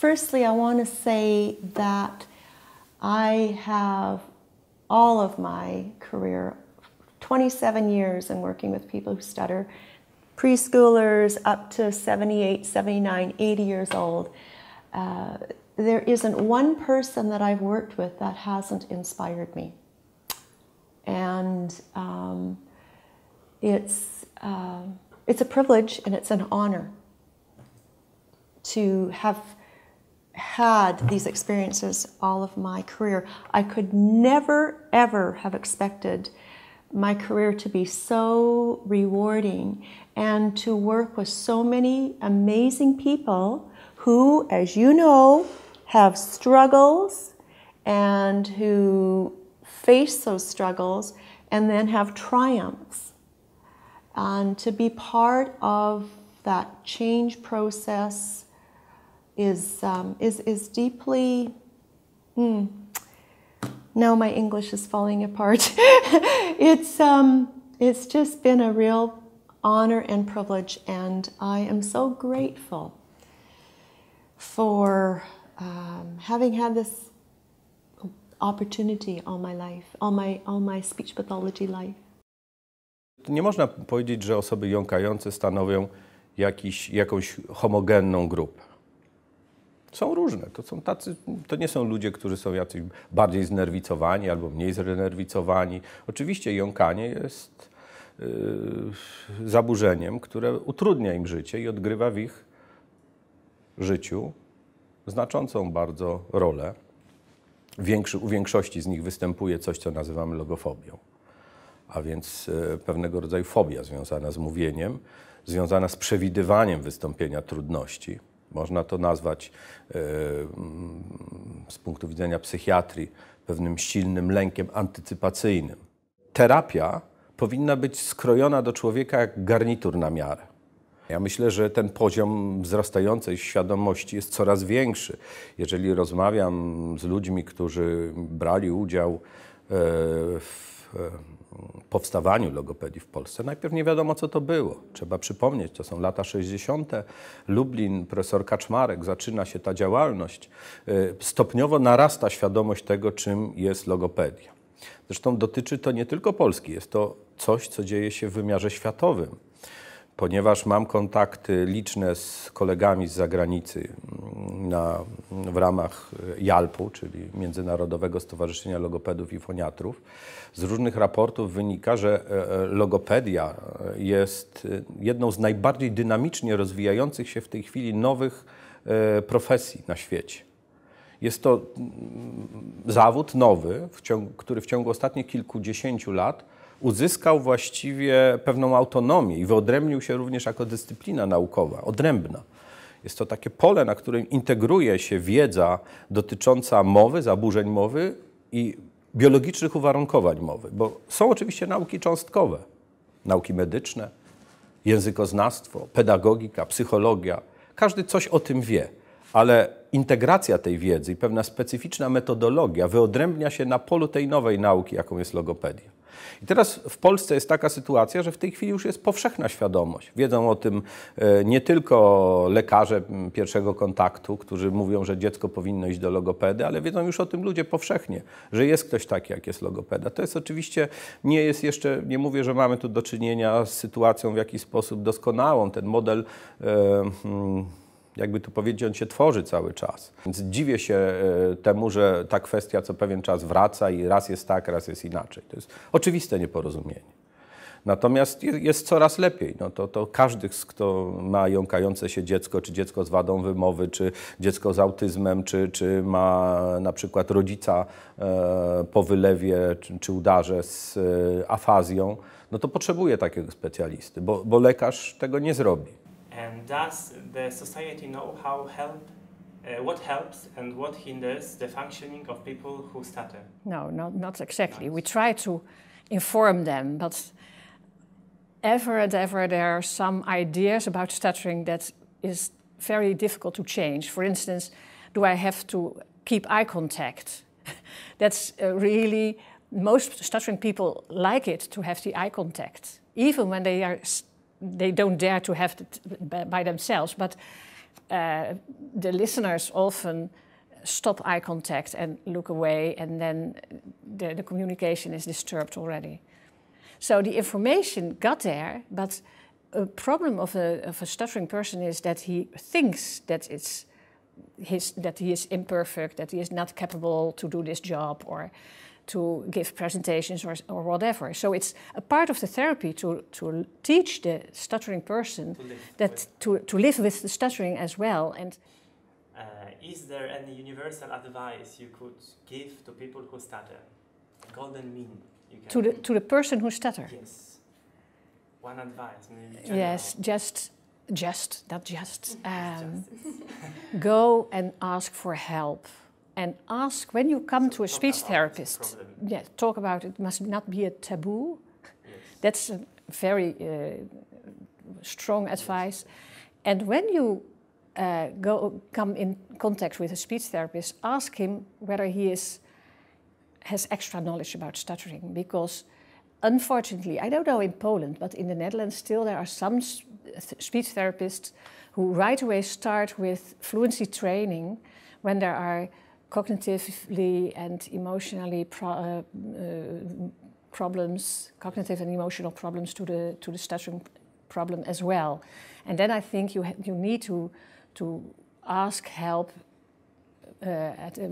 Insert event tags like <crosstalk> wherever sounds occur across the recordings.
firstly, I want to say that I have all of my career, 27 years in working with people who stutter, preschoolers up to 78, 79, 80 years old. Uh, there isn't one person that I've worked with that hasn't inspired me. And um, it's, uh, it's a privilege and it's an honor to have had these experiences all of my career. I could never, ever have expected my career to be so rewarding and to work with so many amazing people who, as you know, have struggles and who face those struggles and then have triumphs. And to be part of that change process is, um, is, is deeply, hmm, now my English is falling apart. <laughs> it's, um, it's just been a real honor and privilege, and I am so grateful for um, having had this opportunity all my life, all my, all my speech pathology life. Nie można powiedzieć, że osoby jąkające stanowią jakiś, jakąś homogenną grupę. Są różne. To, są tacy, to nie są ludzie, którzy są jacyś bardziej znerwicowani albo mniej znerwicowani. Oczywiście jąkanie jest yy, zaburzeniem, które utrudnia im życie i odgrywa w ich życiu znaczącą bardzo rolę. Większy, u większości z nich występuje coś, co nazywamy logofobią, a więc yy, pewnego rodzaju fobia związana z mówieniem, związana z przewidywaniem wystąpienia trudności można to nazwać e, mm, z punktu widzenia psychiatrii pewnym silnym lękiem antycypacyjnym. Terapia powinna być skrojona do człowieka jak garnitur na miarę. Ja myślę, że ten poziom wzrastającej świadomości jest coraz większy. Jeżeli rozmawiam z ludźmi, którzy brali udział e, w powstawaniu logopedii w Polsce. Najpierw nie wiadomo, co to było. Trzeba przypomnieć, to są lata 60. Lublin, profesor Kaczmarek, zaczyna się ta działalność. Y, stopniowo narasta świadomość tego, czym jest logopedia. Zresztą dotyczy to nie tylko Polski, jest to coś, co dzieje się w wymiarze światowym ponieważ mam kontakty liczne z kolegami z zagranicy mm, na, w ramach JALP-u, czyli Międzynarodowego Stowarzyszenia Logopedów i Foniatrów, z różnych raportów wynika, że e, e, logopedia jest e, jedną z najbardziej dynamicznie rozwijających się w tej chwili nowych profesji na świecie. Jest to mm, zawód nowy, który w ciągu ostatnich kilkudziesięciu lat uzyskał właściwie pewną autonomię i wyodrębnił się również jako dyscyplina naukowa, odrębna. Jest to takie pole, na którym integruje się wiedza dotycząca mowy, zaburzeń mowy i biologicznych uwarunkowań mowy, bo są oczywiście nauki cząstkowe, nauki medyczne, językoznawstwo, pedagogika, psychologia. Każdy coś o tym wie, ale integracja tej wiedzy i pewna specyficzna metodologia wyodrębnia się na polu tej nowej nauki, jaką jest logopedia. I teraz w Polsce jest taka sytuacja, że w tej chwili już jest powszechna świadomość. Wiedzą o tym e, nie tylko lekarze pierwszego kontaktu, którzy mówią, że dziecko powinno iść do logopedy, ale wiedzą już o tym ludzie powszechnie, że jest ktoś taki, jak jest logopeda. To jest oczywiście, nie jest jeszcze, nie mówię, że mamy tu do czynienia z sytuacją w jakiś sposób doskonałą. Ten model hmm, jakby tu powiedzieć, on się tworzy cały czas. Więc dziwię się e, temu, że ta kwestia co pewien czas wraca i raz jest tak, raz jest inaczej. To jest oczywiste nieporozumienie. Natomiast jest coraz lepiej. No to, to każdy, kto ma jąkające się dziecko, czy dziecko z wadą wymowy, czy dziecko z autyzmem, czy, czy ma na przykład rodzica e, po wylewie, czy, czy udarze z e, afazją, no to potrzebuje takiego specjalisty, bo, bo lekarz tego nie zrobi. And does the society know how help, uh, what helps and what hinders the functioning of people who stutter? No, not, not exactly. We try to inform them, but ever and ever there are some ideas about stuttering that is very difficult to change. For instance, do I have to keep eye contact? <laughs> That's uh, really, most stuttering people like it to have the eye contact, even when they are they don't dare to have it by themselves. But uh, the listeners often stop eye contact and look away, and then the, the communication is disturbed already. So the information got there, but a problem of a, of a stuttering person is that he thinks that it's his, that he is imperfect, that he is not capable to do this job or to give presentations or, or whatever. So it's a part of the therapy to, to teach the stuttering person To live that with. to, to live with the stuttering as well. And Uh, is there any universal advice you could give to people who stutter? Golden mean. To the, to the person who stutters. Yes. One advice. Maybe. Yes, just, just, not <laughs> just. Um, go and ask for help. And ask when you come So to a speech therapist. Yeah, talk about it. Must not be a taboo. Yes. That's a very uh, strong advice. And when you uh, go come in contact with a speech therapist, ask him whether he is has extra knowledge about stuttering because unfortunately, I don't know in Poland, but in the Netherlands still there are some th- speech therapists who right away start with fluency training when there are cognitively and emotionally pro- uh, uh, problems, cognitive and emotional problems to the to the stuttering problem as well. And then I think you you need to to ask help uh, at, uh,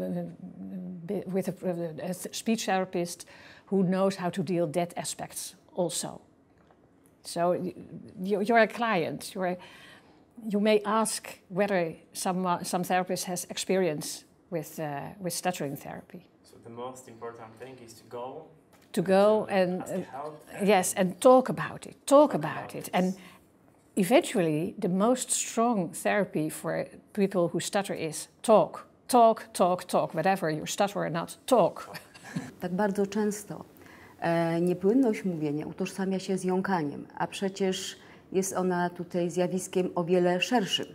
with a, a speech therapist who knows how to deal that aspects also. So you- you're a client. You're, you may ask whether some uh, some therapist has experience with uh, with stuttering therapy. So the most important thing is to go. To go to and ask uh, help. yes, and talk about it. Talk about about it, this. and eventually, the most strong therapy for people who stutter is talk, talk, talk, talk. Whatever you stutter or not, talk. <laughs> Tak bardzo często e, niepłynność mówienia utożsamia się z jąkaniem, a przecież jest ona tutaj zjawiskiem o wiele szerszym.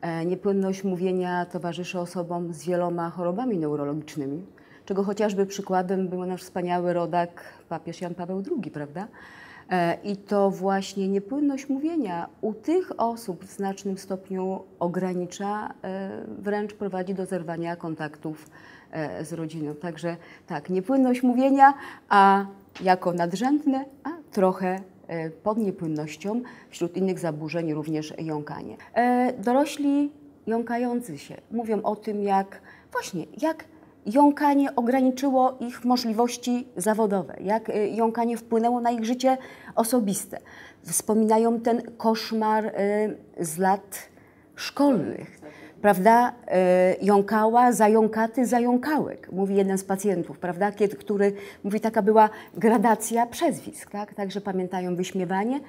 E, niepłynność mówienia towarzyszy osobom z wieloma chorobami neurologicznymi, czego chociażby przykładem był nasz wspaniały rodak papież Jan Paweł II, prawda? E, I to właśnie niepłynność mówienia u tych osób w znacznym stopniu ogranicza, e, wręcz prowadzi do zerwania kontaktów z rodziną. Także tak, niepłynność mówienia, a jako nadrzędne, a trochę pod niepłynnością wśród innych zaburzeń również jąkanie. E, Dorośli jąkający się mówią o tym, jak właśnie, jak jąkanie ograniczyło ich możliwości zawodowe, jak y, jąkanie wpłynęło na ich życie osobiste. Wspominają ten koszmar z lat szkolnych. Prawda? Y, Jąkała, zająkaty, zająkałek, mówi jeden z pacjentów, prawda? Kiedy, który mówi, taka była gradacja przezwisk, tak? Także pamiętają wyśmiewanie.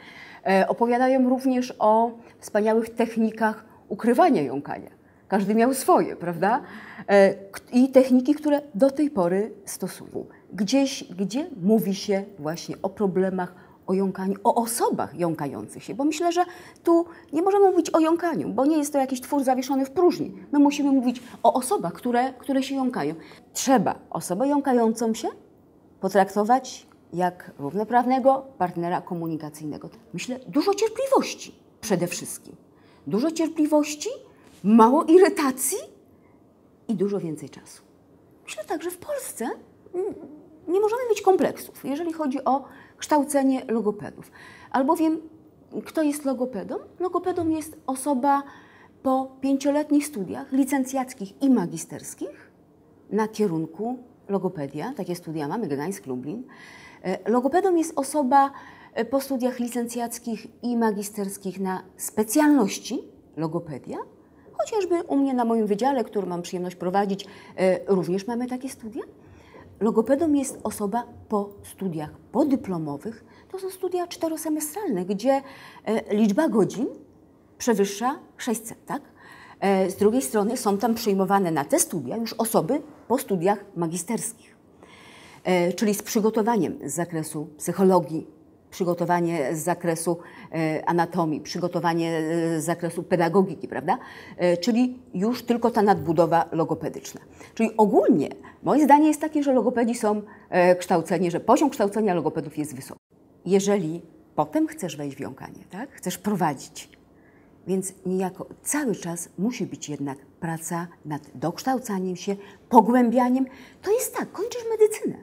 E, Opowiadają również o wspaniałych technikach ukrywania jąkania. Każdy miał swoje, prawda? E, I techniki, które do tej pory stosują. Gdzieś, gdzie mówi się właśnie o problemach, o jąkaniu, o osobach jąkających się, bo myślę, że tu nie możemy mówić o jąkaniu, bo nie jest to jakiś twór zawieszony w próżni. My musimy mówić o osobach, które, które się jąkają. Trzeba osobę jąkającą się potraktować jak równoprawnego partnera komunikacyjnego. Myślę, dużo cierpliwości przede wszystkim. Dużo cierpliwości, mało irytacji i dużo więcej czasu. Myślę tak, że w Polsce mm, nie możemy mieć kompleksów, jeżeli chodzi o kształcenie logopedów. Albowiem kto jest logopedą? Logopedą jest osoba po pięcioletnich studiach licencjackich i magisterskich na kierunku logopedia. Takie studia mamy, Gdańsk, Lublin. E, Logopedą jest osoba e, po studiach licencjackich i magisterskich na specjalności logopedia. Chociażby u mnie na moim wydziale, który mam przyjemność prowadzić, e, również mamy takie studia. Logopedą jest osoba po studiach podyplomowych. To są studia czterosemestralne, gdzie e, liczba godzin przewyższa 600, tak? E, Z drugiej strony są tam przyjmowane na te studia już osoby po studiach magisterskich, e, czyli z przygotowaniem z zakresu psychologii, przygotowanie z zakresu e, anatomii, przygotowanie e, z zakresu pedagogiki, prawda? E, Czyli już tylko ta nadbudowa logopedyczna. Czyli ogólnie moje zdanie jest takie, że logopedzi są kształceni, że poziom kształcenia logopedów jest wysoki. Jeżeli potem chcesz wejść w jąkanie, tak? chcesz prowadzić Więc niejako cały czas musi być jednak praca nad dokształcaniem się, pogłębianiem. To jest tak, kończysz medycynę,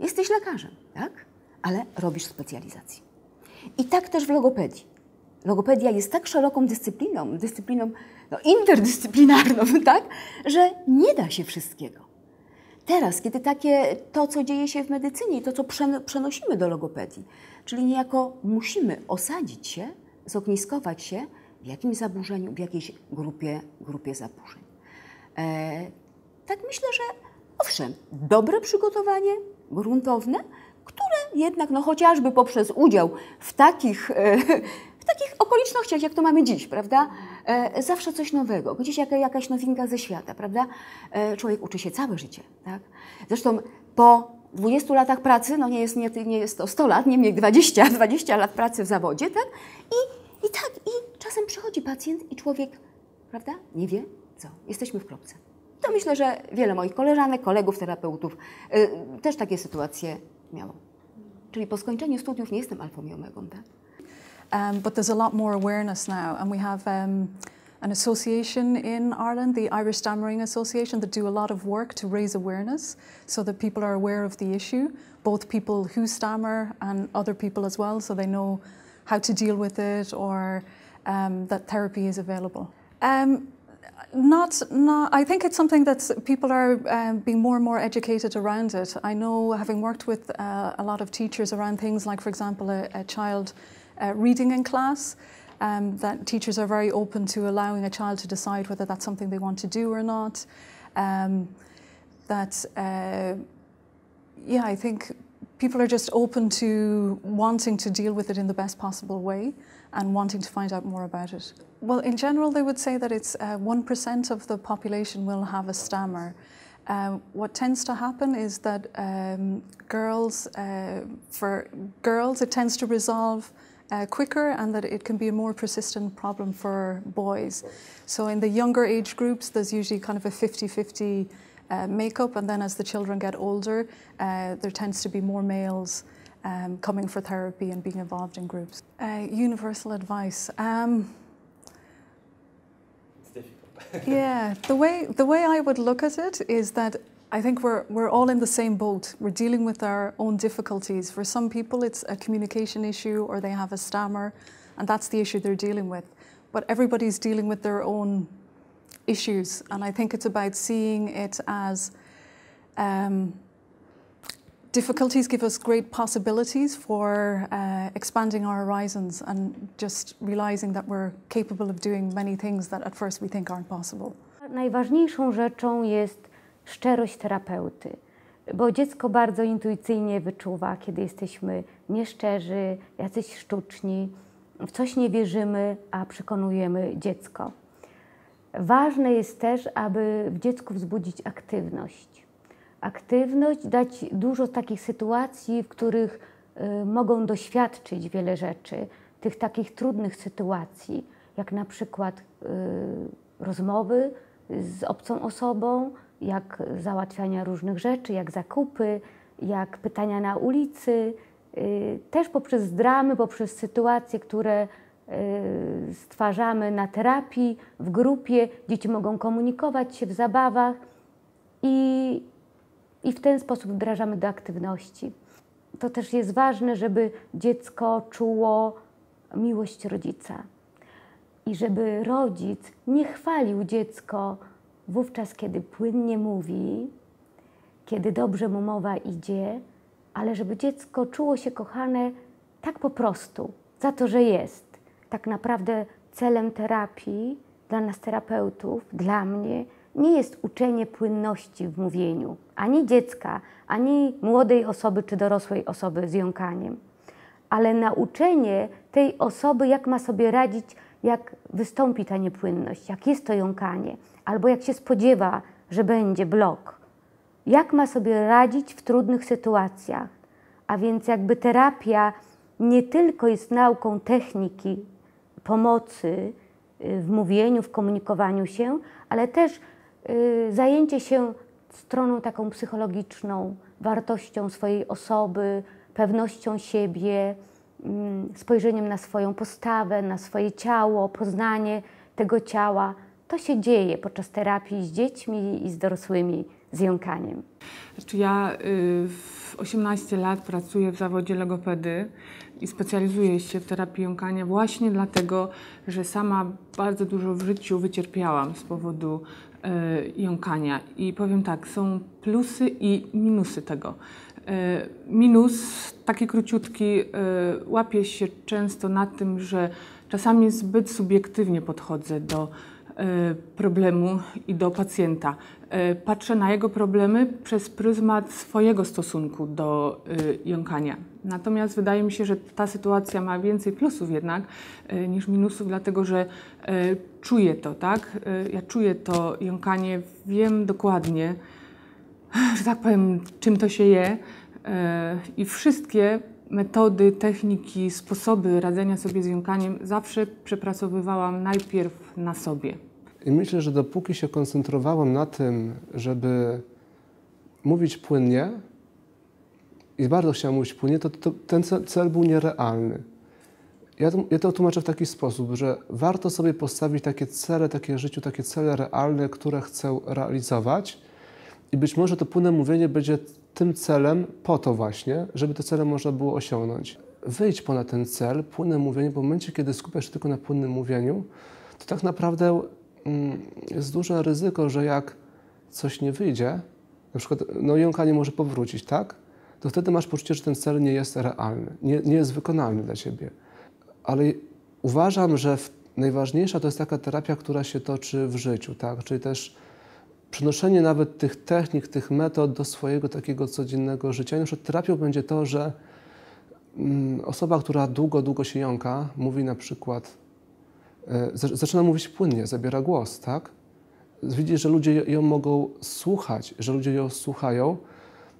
jesteś lekarzem, tak? Ale robisz specjalizację. I tak też w logopedii. Logopedia jest tak szeroką dyscypliną, dyscypliną no, interdyscyplinarną, <laughs> tak, że nie da się wszystkiego. Teraz, kiedy takie to, co dzieje się w medycynie, to, co przenosimy do logopedii, czyli niejako musimy osadzić się, zogniskować się w jakimś zaburzeniu, w jakiejś grupie, grupie zaburzeń. E, tak myślę, że owszem, dobre przygotowanie, gruntowne, które jednak no, chociażby poprzez udział w takich, e, w takich okolicznościach, jak to mamy dziś, prawda? E, zawsze coś nowego, gdzieś jaka, jakaś nowinka ze świata, prawda? E, człowiek uczy się całe życie, tak? Zresztą po 20 latach pracy, no nie jest, nie, nie jest to 100 lat, niemniej 20, 20 lat pracy w zawodzie, tak? I i tak, i czasem przychodzi pacjent i człowiek, prawda, nie wie co. Jesteśmy w kropce. To myślę, że wiele moich koleżanek, kolegów, terapeutów y, też takie sytuacje miało. Czyli po skończeniu studiów nie jestem alfą i omegą, tak? Um, but there's a lot more awareness now, and we have um, an association in Ireland, the Irish Stammering Association, that do a lot of work to raise awareness so that people are aware of the issue, both people who stammer and other people as well, so they know how to deal with it or um, that therapy is available. Um, not, not, I think it's something that people are um, being more and more educated around it. I know, having worked with uh, a lot of teachers around things like, for example, a, a child uh, reading in class, um, that teachers are very open to allowing a child to decide whether that's something they want to do or not. Um, that, uh, yeah, I think people are just open to wanting to deal with it in the best possible way and wanting to find out more about it. Well, in general, they would say that it's uh, 1% of the population will have a stammer. Uh, what tends to happen is that um, girls, uh, for girls, it tends to resolve uh, quicker and that it can be a more persistent problem for boys. So in the younger age groups, there's usually kind of a 50 50 uh, makeup, and then as the children get older, uh, there tends to be more males um, coming for therapy and being involved in groups. Uh, universal advice. Um, it's difficult. <laughs> yeah, the way the way I would look at it is that I think we're we're all in the same boat. We're dealing with our own difficulties. For some people, it's a communication issue, or they have a stammer, and that's the issue they're dealing with. But everybody's dealing with their own issues. And I think it's about seeing it as um, difficulties give us great possibilities for uh, expanding our horizons and just realizing that we're capable of doing many things that at first we think aren't possible. Najważniejszą rzeczą jest szczerość terapeuty, bo dziecko bardzo intuicyjnie wyczuwa, kiedy jesteśmy nieszczerzy, jacyś sztuczni, w coś nie wierzymy, a przekonujemy dziecko. Ważne jest też, aby w dziecku wzbudzić aktywność. Aktywność, dać dużo takich sytuacji, w których y, mogą doświadczyć wiele rzeczy, tych takich trudnych sytuacji, jak na przykład y, rozmowy z obcą osobą, jak załatwiania różnych rzeczy, jak zakupy, jak pytania na ulicy, y, też poprzez dramy, poprzez sytuacje, które stwarzamy na terapii, w grupie, dzieci mogą komunikować się w zabawach i, i w ten sposób wdrażamy do aktywności. To też jest ważne, żeby dziecko czuło miłość rodzica i żeby rodzic nie chwalił dziecko wówczas, kiedy płynnie mówi, kiedy dobrze mu mowa idzie, ale żeby dziecko czuło się kochane tak po prostu, za to, że jest tak naprawdę celem terapii dla nas terapeutów, dla mnie, nie jest uczenie płynności w mówieniu ani dziecka, ani młodej osoby czy dorosłej osoby z jąkaniem, ale nauczenie tej osoby, jak ma sobie radzić, jak wystąpi ta niepłynność, jak jest to jąkanie, albo jak się spodziewa, że będzie blok. Jak ma sobie radzić w trudnych sytuacjach. A więc jakby terapia nie tylko jest nauką techniki pomocy y, w mówieniu, w komunikowaniu się, ale też y, zajęcie się stroną taką psychologiczną, wartością swojej osoby, pewnością siebie, mm, spojrzeniem na swoją postawę, na swoje ciało, poznanie tego ciała. To się dzieje podczas terapii z dziećmi i z dorosłymi z jąkaniem. Znaczy ja y, w 18 lat pracuję w zawodzie logopedy i specjalizuję się w terapii jąkania właśnie dlatego, że sama bardzo dużo w życiu wycierpiałam z powodu y, jąkania. I powiem tak, są plusy i minusy tego. Y, minus, taki króciutki, łapię się często na tym, że czasami zbyt subiektywnie podchodzę do problemu i do pacjenta. Patrzę na jego problemy przez pryzmat swojego stosunku do jąkania. Natomiast wydaje mi się, że ta sytuacja ma więcej plusów jednak niż minusów, dlatego że czuję to, tak? Ja czuję to jąkanie, wiem dokładnie, że tak powiem, czym to się je i wszystkie metody, techniki, sposoby radzenia sobie z jąkaniem zawsze przepracowywałam najpierw na sobie. I myślę, że dopóki się koncentrowałem na tym, żeby mówić płynnie i bardzo chciałem mówić płynnie, to, to ten cel, był nierealny. Ja to, ja to tłumaczę w taki sposób, że warto sobie postawić takie cele, takie życiu, takie cele realne, które chcę realizować i być może to płynne mówienie będzie tym celem po to właśnie, żeby te cele można było osiągnąć. Wyjdź ponad ten cel, płynne mówienie, bo w momencie, kiedy skupiasz się tylko na płynnym mówieniu, to tak naprawdę jest duże ryzyko, że jak coś nie wyjdzie, na przykład no jąka nie może powrócić, tak? To wtedy masz poczucie, że ten cel nie jest realny, nie, nie jest wykonalny dla ciebie. Ale uważam, że najważniejsza to jest taka terapia, która się toczy w życiu, tak? Czyli też przenoszenie nawet tych technik, tych metod do swojego takiego codziennego życia. I na przykład terapią będzie to, że mm, osoba, która długo, długo się jąka, mówi na przykład, zaczyna mówić płynnie, zabiera głos, tak? Widzi, że ludzie ją mogą słuchać, że ludzie ją słuchają,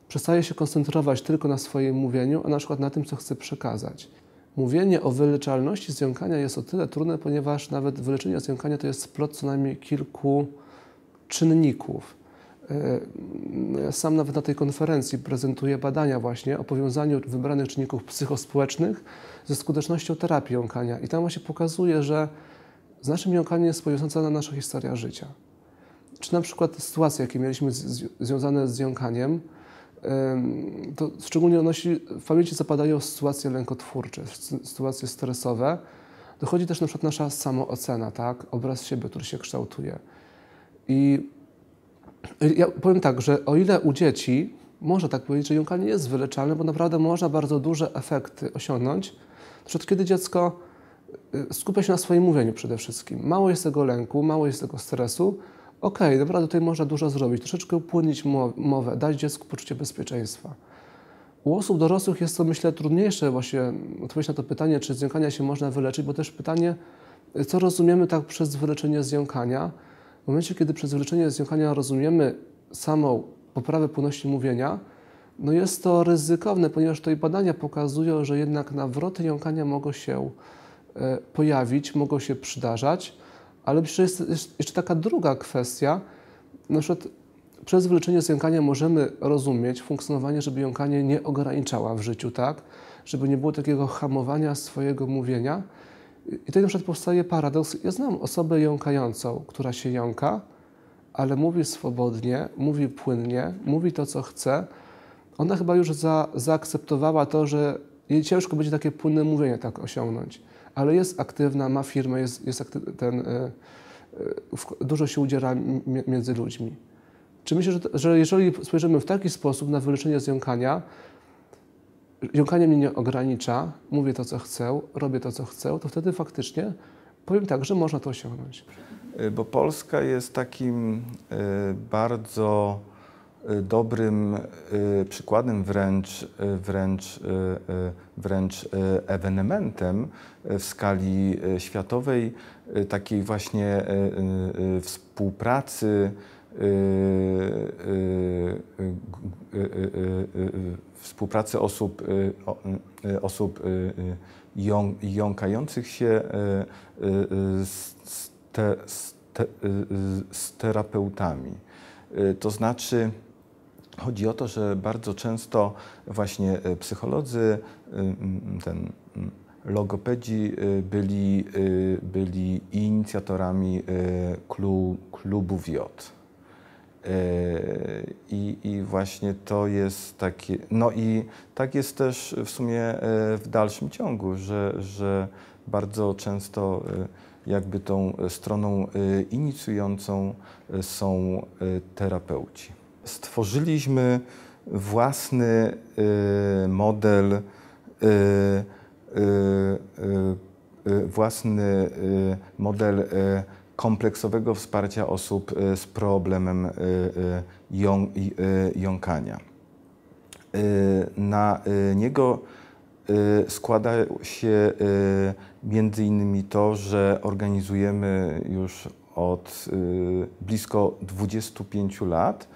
przestaje się koncentrować tylko na swoim mówieniu, a na przykład na tym, co chce przekazać. Mówienie o wyleczalności zjąkania jest o tyle trudne, ponieważ nawet wyleczenie zjąkania to jest splot co najmniej kilku czynników. Ja sam nawet na tej konferencji prezentuję badania właśnie o powiązaniu wybranych czynników psychospołecznych ze skutecznością terapii jąkania. I tam właśnie pokazuje, że z naszym jąkaniem jest powiązana nasza historia życia. Czy na przykład sytuacje, jakie mieliśmy z, związane z jąkaniem, to szczególnie nosi, w pamięci zapadają sytuacje lękotwórcze, sytuacje stresowe. Dochodzi też na przykład nasza samoocena, tak? obraz siebie, który się kształtuje. I ja powiem tak, że o ile u dzieci można tak powiedzieć, że jąkanie jest wyleczalne, bo naprawdę można bardzo duże efekty osiągnąć, na przykład kiedy dziecko skupia się na swoim mówieniu przede wszystkim. Mało jest tego lęku, mało jest tego stresu. Okej, okay, naprawdę tutaj można dużo zrobić, troszeczkę upłynnić mowę, dać dziecku poczucie bezpieczeństwa. U osób dorosłych jest to, myślę, trudniejsze właśnie odpowiedzieć na to pytanie, czy z jąkania się można wyleczyć, bo też pytanie, co rozumiemy tak przez wyleczenie z jąkania. W momencie, kiedy przez wyleczenie z jąkania rozumiemy samą poprawę płynności mówienia, no jest to ryzykowne, ponieważ tutaj badania pokazują, że jednak nawroty jąkania mogą się pojawić, mogą się przydarzać, ale jeszcze jest jeszcze taka druga kwestia, na przykład przez wyleczenie z jąkania możemy rozumieć funkcjonowanie, żeby jąkanie nie ograniczała w życiu, tak? Żeby nie było takiego hamowania swojego mówienia, i tutaj na przykład powstaje paradoks. Ja znam osobę jąkającą, która się jąka, ale mówi swobodnie, mówi płynnie, mówi to, co chce. Ona chyba już za, zaakceptowała to, że jej ciężko będzie takie płynne mówienie tak osiągnąć. Ale jest aktywna, ma firmę, jest, jest ten, y, y, dużo się udziela między ludźmi. Czy myślę, że, że jeżeli spojrzymy w taki sposób na wyleczenie z jąkania, jąkanie mnie nie ogranicza, mówię to, co chcę, robię to, co chcę, to wtedy faktycznie powiem tak, że można to osiągnąć. Y, bo Polska jest takim y, bardzo dobrym przykładem, wręcz, wręcz, wręcz ewenementem w skali światowej takiej właśnie współpracy współpracy osób, osób jąkających się z, te, z, te, z terapeutami. To znaczy, Chodzi o to, że bardzo często właśnie e, psycholodzy, ten logopedzi byli, byli inicjatorami klubów J. I, I, właśnie to jest takie. No i tak jest też w sumie w dalszym ciągu, że, że bardzo często jakby tą stroną inicjującą są terapeuci stworzyliśmy własny y, model, y, y, własny model kompleksowego wsparcia osób z problemem jąkania. Na niego składa się między innymi to, że organizujemy już od blisko 25 lat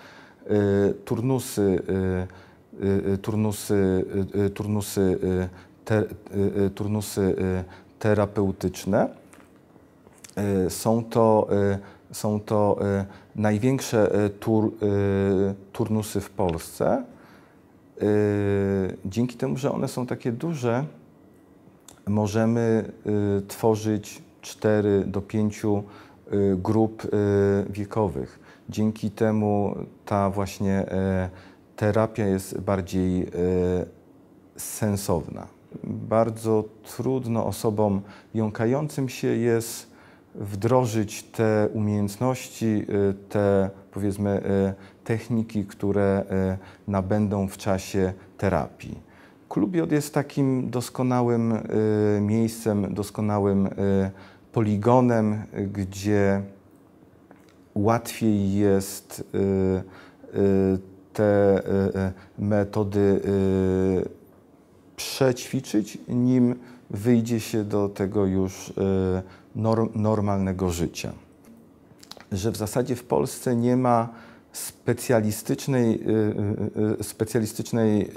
turnusy, y, y, turnusy, turnusy, turnusy terapeutyczne. Są to, są to największe tur, turnusy w Polsce. Dzięki temu, że one są takie duże, możemy tworzyć 4 do 5 grup wiekowych. Dzięki temu ta właśnie e, terapia jest bardziej e, sensowna. Bardzo trudno osobom jąkającym się jest wdrożyć te umiejętności, e, te powiedzmy techniki, które nabędą w czasie terapii. Klub jest takim doskonałym miejscem, doskonałym poligonem, gdzie łatwiej jest y, y, te y, metody przećwiczyć, nim wyjdzie się do tego już normalnego życia. Że w zasadzie w Polsce nie ma specjalistycznej, specjalistycznej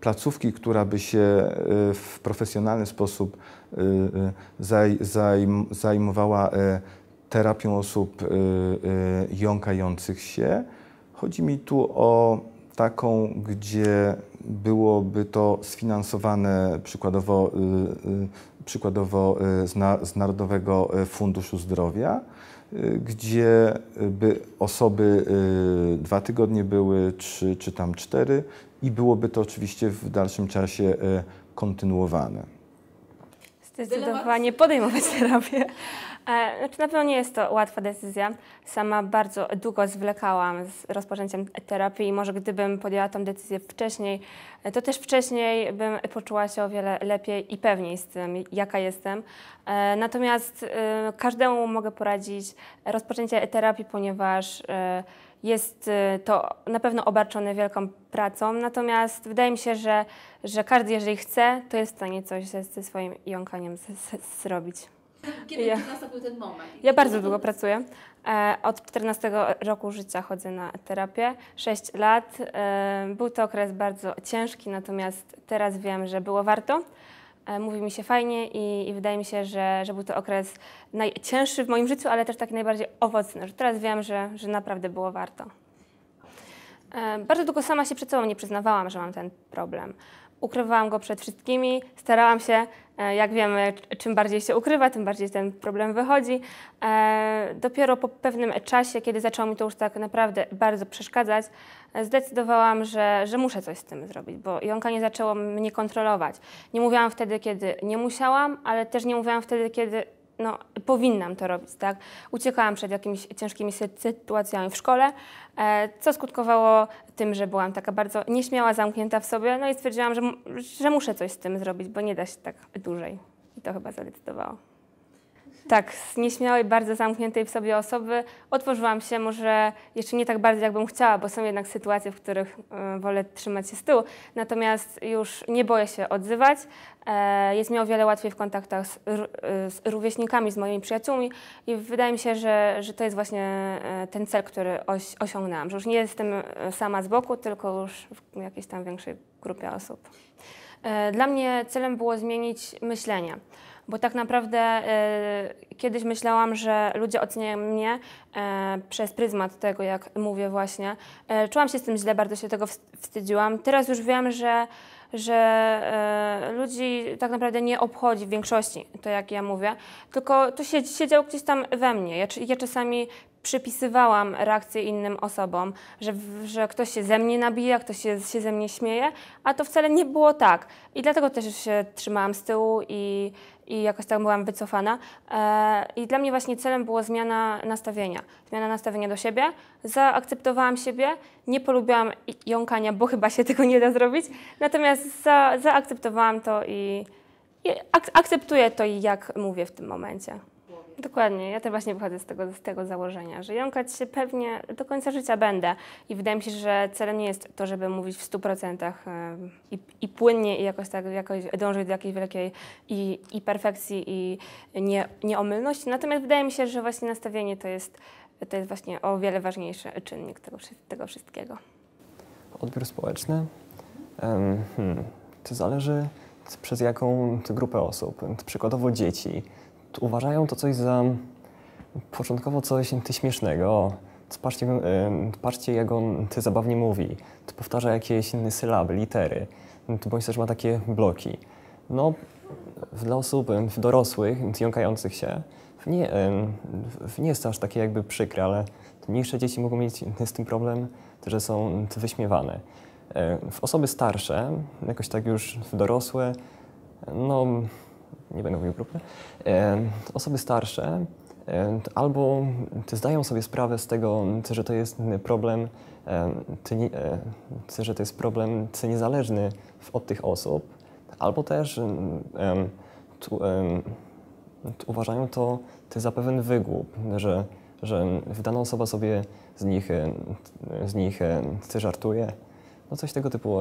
placówki, która by się w profesjonalny sposób zajmowała terapią osób y, y, jąkających się. Chodzi mi tu o taką, gdzie byłoby to sfinansowane przykładowo, y, przykładowo z Narodowego Funduszu Zdrowia, gdzie by osoby dwa tygodnie były, trzy czy tam cztery i byłoby to oczywiście w dalszym czasie kontynuowane. Zdecydowanie podejmować terapię. E, znaczy na pewno nie jest to łatwa decyzja. Sama bardzo długo zwlekałam z rozpoczęciem terapii i może gdybym podjęła tę decyzję wcześniej, e, to też wcześniej bym poczuła się o wiele lepiej i pewniej z tym, jaka jestem. E, natomiast każdemu mogę poradzić rozpoczęcie terapii, ponieważ jest to na pewno obarczone wielką pracą, natomiast wydaje mi się, że, że każdy, jeżeli chce, to jest w stanie coś ze, ze swoim jąkaniem zrobić. Kiedy, ja, nastąpił ten moment? Ja bardzo długo pracuję. E, od 14 roku życia chodzę na terapię, 6 lat. E, był to okres bardzo ciężki, natomiast teraz wiem, że było warto. E, mówi mi się fajnie i, i, wydaje mi się, że, że był to okres najcięższy w moim życiu, ale też taki najbardziej owocny. Że teraz wiem, że, że naprawdę było warto. Bardzo długo sama się przed sobą nie przyznawałam, że mam ten problem. Ukrywałam go przed wszystkimi, starałam się, e, jak wiemy, czym bardziej się ukrywa, tym bardziej ten problem wychodzi. E, dopiero po pewnym czasie, kiedy zaczęło mi to już tak naprawdę bardzo przeszkadzać, e, zdecydowałam, że, że muszę coś z tym zrobić, bo jąka nie zaczęło mnie kontrolować. Nie mówiłam wtedy, kiedy nie musiałam, ale też nie mówiłam wtedy, kiedy no, powinnam to robić, tak? Uciekałam przed jakimiś ciężkimi sytuacjami w szkole, e, co skutkowało tym, że byłam taka bardzo nieśmiała, zamknięta w sobie, no i stwierdziłam, że, że muszę coś z tym zrobić, bo nie da się tak dłużej. I to chyba zadecydowało. Tak, z nieśmiałej, bardzo zamkniętej w sobie osoby otworzyłam się może jeszcze nie tak bardzo, jakbym chciała, bo są jednak sytuacje, w których y, wolę trzymać się z tyłu. Natomiast już nie boję się odzywać. E, jest mi o wiele łatwiej w kontaktach z, z rówieśnikami, z moimi przyjaciółmi i wydaje mi się, że, że to jest właśnie e, ten cel, który oś, osiągnęłam. Że już nie jestem e, sama z boku, tylko już w jakiejś tam większej grupie osób. Dla mnie celem było zmienić myślenie bo tak naprawdę e, kiedyś myślałam, że ludzie oceniają mnie e, przez pryzmat tego, jak mówię właśnie. E, czułam się z tym źle, bardzo się tego wstydziłam. Teraz już wiem, że że e, ludzi tak naprawdę nie obchodzi w większości to, jak ja mówię, tylko to się, siedziało gdzieś tam we mnie. Ja, ja czasami przypisywałam reakcje innym osobom, że, że ktoś się ze mnie nabija, ktoś się, się ze mnie śmieje, a to wcale nie było tak. I dlatego też się trzymałam z tyłu i, i jakoś tak byłam wycofana. E, I dla mnie właśnie celem było zmiana nastawienia. Zmiana nastawienia do siebie. Zaakceptowałam siebie, nie polubiłam jąkania, bo chyba się tego nie da zrobić, natomiast za, zaakceptowałam to i, i ak akceptuję to, jak mówię w tym momencie. Dokładnie, ja też właśnie wychodzę z tego, z tego założenia, że jąkać się pewnie do końca życia będę i wydaje mi się, że celem nie jest to, żeby mówić w 100% i, i płynnie i jakoś tak jakoś dążyć do jakiejś wielkiej i, i perfekcji i nie, nieomylności, natomiast wydaje mi się, że właśnie nastawienie to jest, to jest właśnie o wiele ważniejszy czynnik tego, tego wszystkiego. Odbiór społeczny? Um, hmm. To zależy przez jaką grupę osób. Przykładowo dzieci uważają to coś za początkowo coś śmiesznego. Patrzcie, patrzcie, jak on ty zabawnie mówi. To powtarza jakieś inne sylaby, litery. Bądź też ma takie bloki. No, dla osób dorosłych, jąkających się, nie, nie jest to aż takie jakby przykre, ale mniejsze dzieci mogą mieć z tym problem, że są wyśmiewane. W osoby starsze, jakoś tak już dorosłe, no nie będę mówił grupy, osoby starsze albo zdają sobie sprawę z tego, że to jest problem, że to jest problem niezależny od tych osób, albo też uważają to za pewien wygłup, że, że dana osoba sobie z nich, z nich żartuje. No coś tego typu.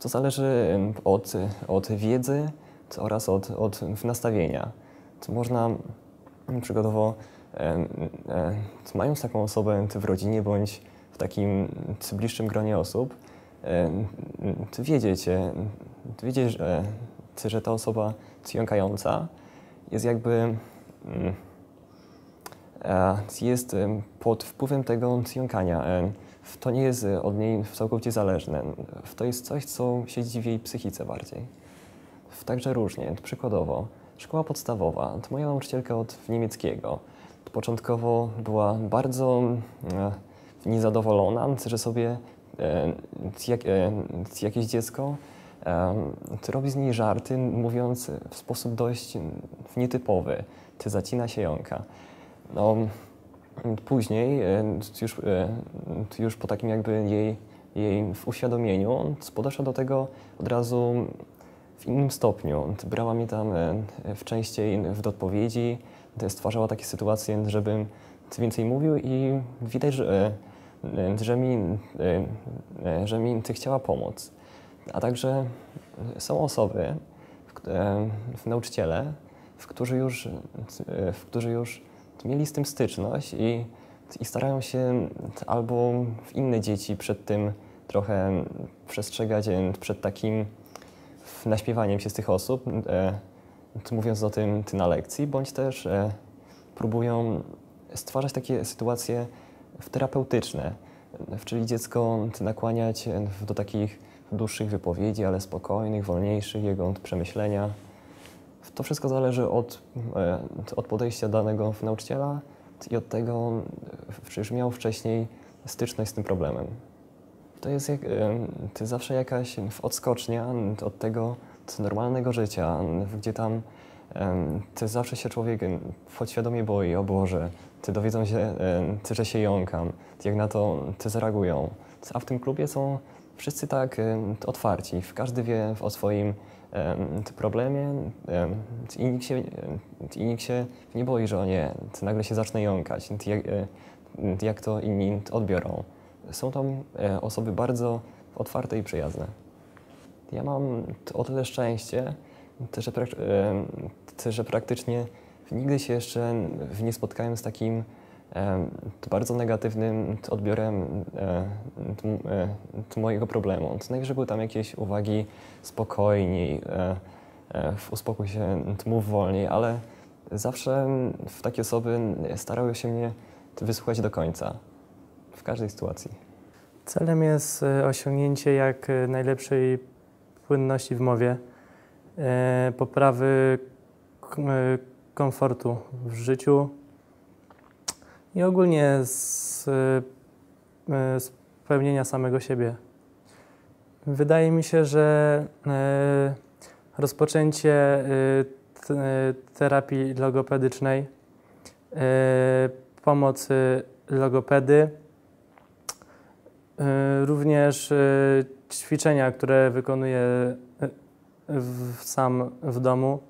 To zależy od, od wiedzy, oraz od, od nastawienia. Można przykładowo, e, e, mając taką osobę w rodzinie bądź w takim bliższym gronie osób, e, wiedzieć, że, że ta osoba jąkająca jest jakby mm, jest pod wpływem tego jąkania. To nie jest od niej całkowicie zależne. To jest coś, co siedzi w jej psychice bardziej także różnie. Przykładowo, szkoła podstawowa, to moja nauczycielka od niemieckiego. Początkowo była bardzo e, niezadowolona, że sobie e, jak, e, jakieś dziecko e, robi z niej żarty, mówiąc w sposób dość nietypowy. Ty zacina się jąka. No, później, e, już, e, już po takim jakby jej, jej uświadomieniu, podeszła do tego od razu w innym stopniu. Brała mnie tam e, w częściej w odpowiedzi, stwarzała takie sytuacje, żebym więcej mówił i widać, że, e, że, mi, e, że mi chciała pomóc. A także są osoby, w nauczyciele, w którzy już, w którzy już mieli z tym styczność i, i starają się albo inne dzieci przed tym trochę przestrzegać, przed takim naśmiewaniem się z tych osób, e, mówiąc o tym ty na lekcji, bądź też e, próbują stwarzać takie sytuacje terapeutyczne, czyli dziecko nakłaniać do takich dłuższych wypowiedzi, ale spokojnych, wolniejszych, jego przemyślenia. To wszystko zależy od, e, od podejścia danego nauczyciela i od tego, czy już miał wcześniej styczność z tym problemem. To jest, jak, to zawsze jakaś odskocznia od tego normalnego życia, gdzie tam ty zawsze się człowiek podświadomie boi, o Boże, ty dowiedzą się, ty, że się jąkam, jak na to ty zareagują. A w tym klubie są wszyscy tak otwarci, każdy wie o swoim problemie i nikt, się, i nikt się nie boi, że o nie, ty nagle się zacznę jąkać, jak, jak to inni odbiorą są tam e, osoby bardzo otwarte i przyjazne. Ja mam o tyle szczęście, że, prak e, że praktycznie nigdy się jeszcze nie spotkałem z takim e, bardzo negatywnym odbiorem mojego problemu. Najwyżej były tam jakieś uwagi spokojniej, uspokój się, mów wolniej, ale zawsze w takie osoby starały się mnie wysłuchać do końca, w każdej sytuacji. Celem jest e, osiągnięcie jak e, najlepszej płynności w mowie, e, poprawy komfortu w życiu i ogólnie spełnienia samego siebie. Wydaje mi się, że rozpoczęcie terapii logopedycznej, pomocy logopedy, również e, ćwiczenia, które wykonuję e, sam w domu,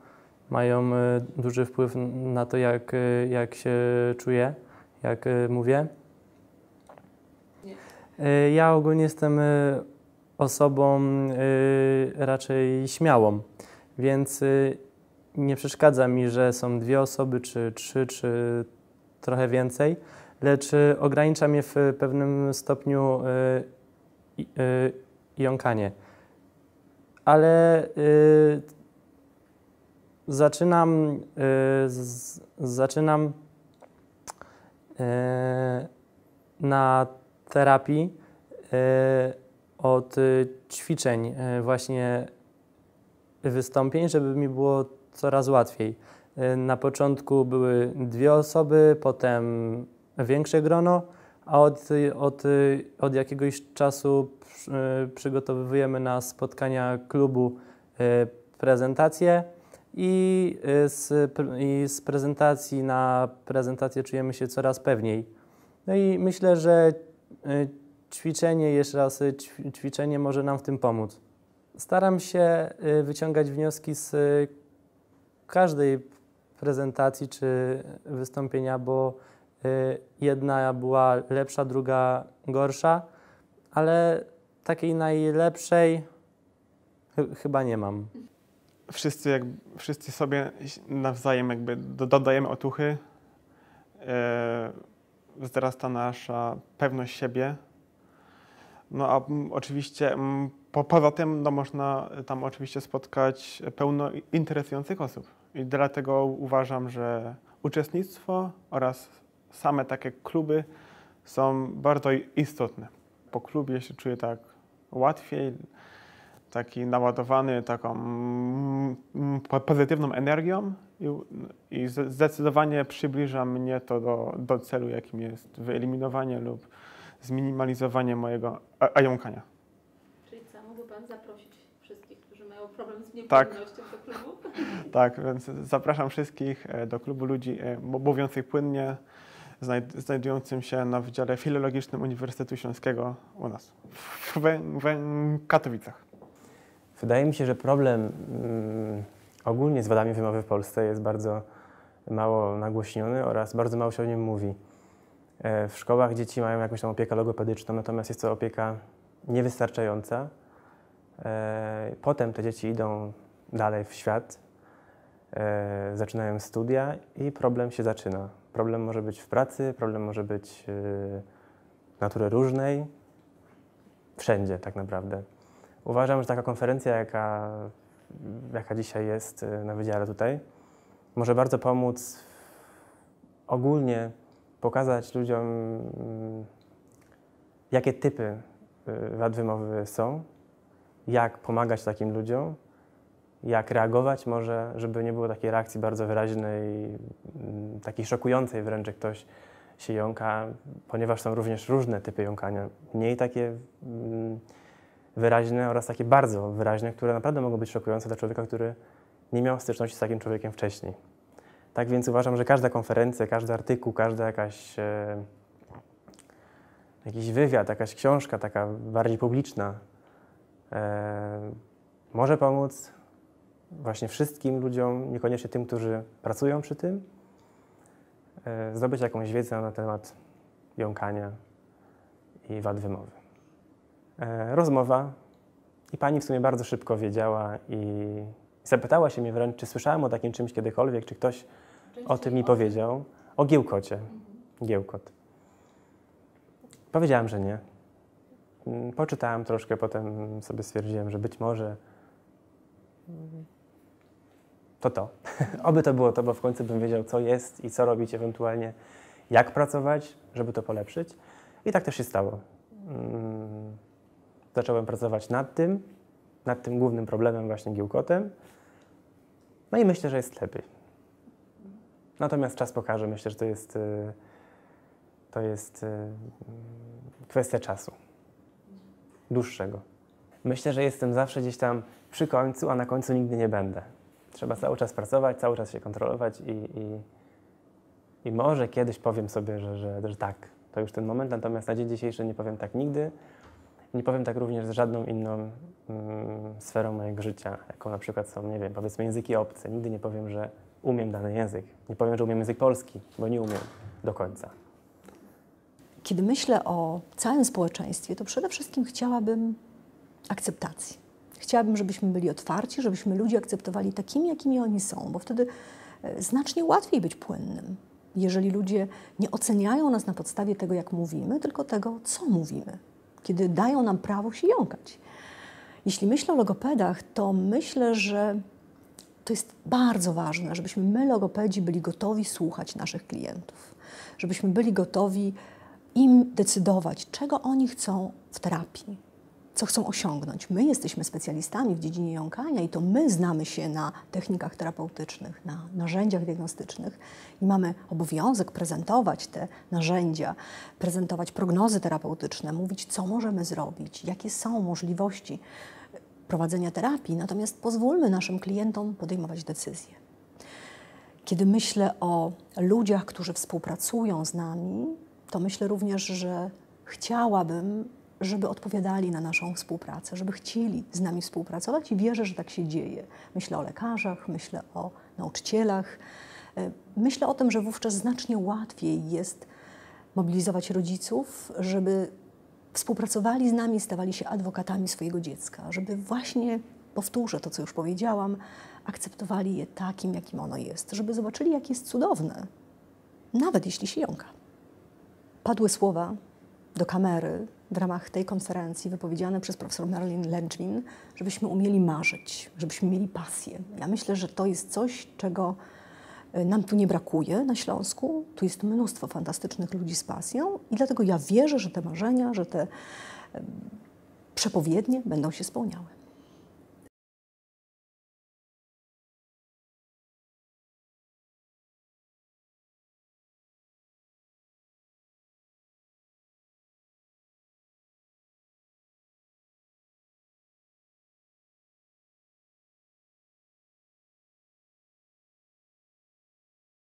mają duży wpływ na to, jak, jak się czuję, jak mówię. Ja ogólnie jestem osobą raczej śmiałą, więc nie przeszkadza mi, że są dwie osoby, czy trzy, czy trochę więcej lecz y, ogranicza mnie w pewnym stopniu y, y, jąkanie. Ale zaczynam, zaczynam na terapii od ćwiczeń właśnie wystąpień, żeby mi było coraz łatwiej. Na początku były dwie osoby, potem większe grono, a od, od, od jakiegoś czasu przygotowujemy na spotkania klubu e, prezentacje i e, z, i z prezentacji na prezentację czujemy się coraz pewniej. No i myślę, że e, ćwiczenie, jeszcze raz ćwiczenie może nam w tym pomóc. Staram się wyciągać wnioski z każdej prezentacji czy wystąpienia, bo jedna była lepsza, druga gorsza, ale takiej najlepszej ch chyba nie mam. Wszyscy, jak, wszyscy sobie nawzajem jakby dodajemy otuchy. Yy, wzrasta nasza pewność siebie. No a oczywiście po, poza tym no, można tam oczywiście spotkać pełno interesujących osób. I dlatego uważam, że uczestnictwo oraz same takie kluby są bardzo istotne. Po klubie się czuję tak łatwiej, taki naładowany taką mm, pozytywną energią i, zdecydowanie przybliża mnie to do, do celu, jakim jest wyeliminowanie lub zminimalizowanie mojego ająkania. Czyli co, mógłby Pan zaprosić wszystkich, którzy mają problem z niepłynnością tak. do klubu? Tak, więc zapraszam wszystkich e, do klubu ludzi e, mówiących płynnie, znajdującym się na Wydziale Filologicznym Uniwersytetu Śląskiego u nas, w, w Katowicach. Wydaje mi się, że problem mm, ogólnie z wadami wymowy w Polsce jest bardzo mało nagłośniony oraz bardzo mało się o nim mówi. E, w szkołach dzieci mają jakąś tam opiekę logopedyczną, natomiast jest to opieka niewystarczająca. E, potem te dzieci idą dalej w świat, e, zaczynają studia i problem się zaczyna. Problem może być w pracy, problem może być yy, natury różnej, wszędzie tak naprawdę. Uważam, że taka konferencja, jaka, jaka dzisiaj jest y, na wydziale tutaj, może bardzo pomóc ogólnie pokazać ludziom, mm, jakie typy y, wad wymowy są, jak pomagać takim ludziom, jak reagować może, żeby nie było takiej reakcji bardzo wyraźnej, mm, takiej szokującej wręcz, że ktoś się jąka, ponieważ są również różne typy jąkania. Mniej takie mm, wyraźne oraz takie bardzo wyraźne, które naprawdę mogą być szokujące dla człowieka, który nie miał styczności z takim człowiekiem wcześniej. Tak więc uważam, że każda konferencja, każdy artykuł, każda jakaś e, jakiś wywiad, jakaś książka taka bardziej publiczna e, może pomóc właśnie wszystkim ludziom, niekoniecznie tym, którzy pracują przy tym, e, zdobyć jakąś wiedzę na temat jąkania i wad wymowy. E, rozmowa i pani w sumie bardzo szybko wiedziała i zapytała się mnie wręcz, czy słyszałem o takim czymś kiedykolwiek, czy ktoś o tym mi powiedział. O giełkocie. Mhm. Giełkot. Powiedziałem, że nie. Mm, poczytałem troszkę, potem sobie stwierdziłem, że być może to to. <laughs> Oby to było to, bo w końcu bym wiedział, co jest i co robić ewentualnie, jak pracować, żeby to polepszyć. I tak też się stało. Mm, zacząłem pracować nad tym, nad tym głównym problemem, właśnie giełkotem. No i myślę, że jest lepiej. Natomiast czas pokaże, myślę, że to jest, y, to jest y, kwestia czasu. Dłuższego. Myślę, że jestem zawsze gdzieś tam przy końcu, a na końcu nigdy nie będę. Trzeba cały czas pracować, cały czas się kontrolować i, i, i może kiedyś powiem sobie, że, że, że tak, to już ten moment, natomiast na dzień dzisiejszy nie powiem tak nigdy. Nie powiem tak również z żadną inną mm, sferą mojego życia, jaką na przykład są, nie wiem, powiedzmy języki obce. Nigdy nie powiem, że umiem dany język. Nie powiem, że umiem język polski, bo nie umiem do końca. Kiedy myślę o całym społeczeństwie, to przede wszystkim chciałabym akceptacji. Chciałabym, żebyśmy byli otwarci, żebyśmy ludzi akceptowali takimi, jakimi oni są, bo wtedy e, znacznie łatwiej być płynnym. Jeżeli ludzie nie oceniają nas na podstawie tego, jak mówimy, tylko tego, co mówimy, kiedy dają nam prawo się jąkać. Jeśli myślę o logopedach, to myślę, że to jest bardzo ważne, żebyśmy my, logopedzi, byli gotowi słuchać naszych klientów, żebyśmy byli gotowi im decydować, czego oni chcą w terapii, co chcą osiągnąć. My jesteśmy specjalistami w dziedzinie jąkania i to my znamy się na technikach terapeutycznych, na narzędziach diagnostycznych i mamy obowiązek prezentować te narzędzia, prezentować prognozy terapeutyczne, mówić, co możemy zrobić, jakie są możliwości prowadzenia terapii, natomiast pozwólmy naszym klientom podejmować decyzje. Kiedy myślę o ludziach, którzy współpracują z nami, to myślę również, że chciałabym, żeby odpowiadali na naszą współpracę, żeby chcieli z nami współpracować i wierzę, że tak się dzieje. Myślę o lekarzach, myślę o nauczycielach. E, myślę o tym, że wówczas znacznie łatwiej jest mobilizować rodziców, żeby współpracowali z nami, stawali się adwokatami swojego dziecka, żeby właśnie, powtórzę to, co już powiedziałam, akceptowali je takim, jakim ono jest, żeby zobaczyli, jak jest cudowne, nawet jeśli się jąka. Padły słowa do kamery w ramach tej konferencji wypowiedziane przez profesor Marilyn Lenczlin, żebyśmy umieli marzyć, żebyśmy mieli pasję. Ja myślę, że to jest coś, czego e, nam tu nie brakuje na Śląsku. Tu jest mnóstwo fantastycznych ludzi z pasją i dlatego ja wierzę, że te marzenia, że te przepowiednie będą się spełniały.